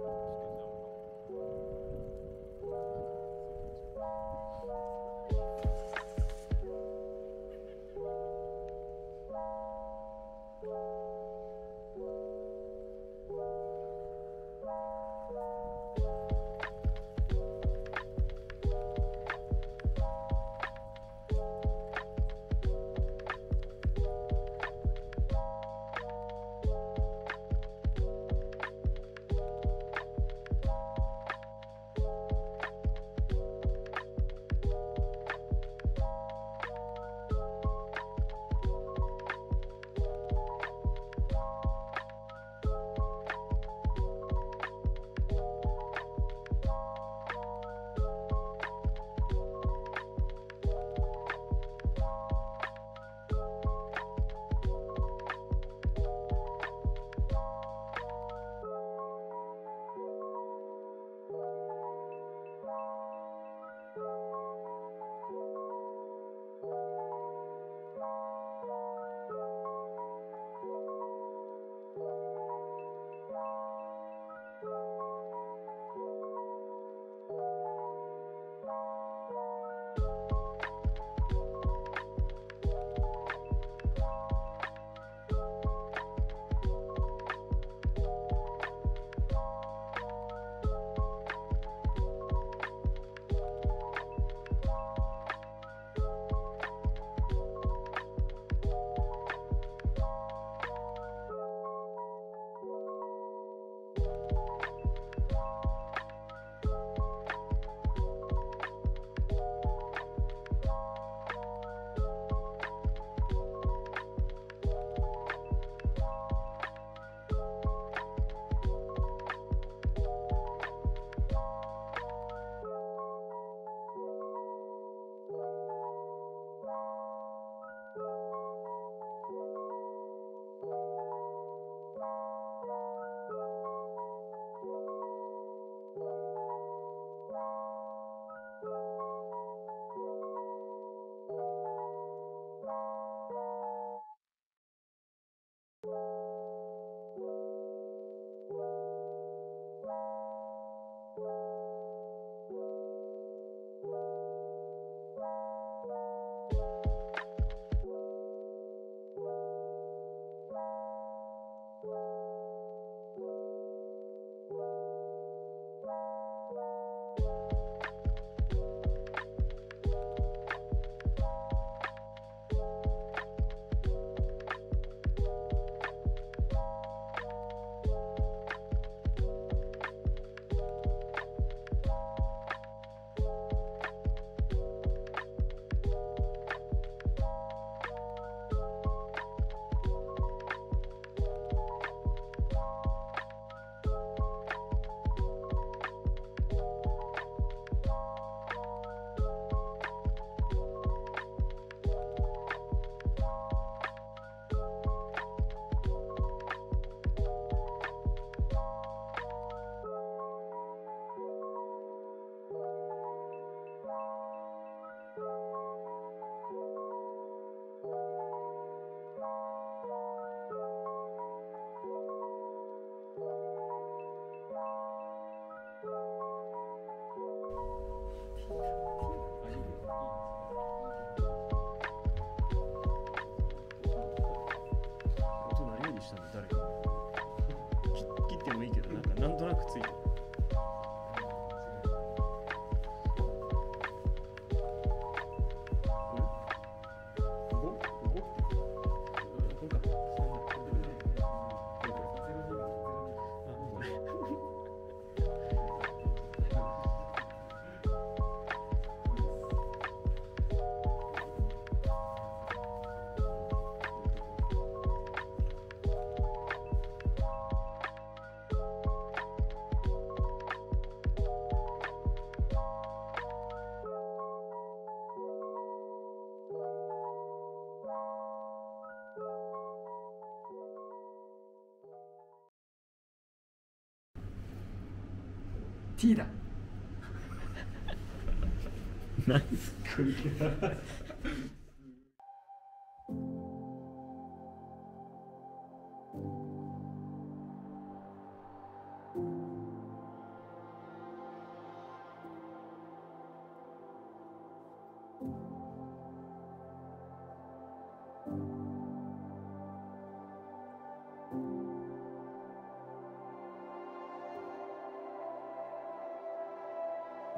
Just したの誰か。切切ってもいいけどなんかなんとなくついてる。T だ。何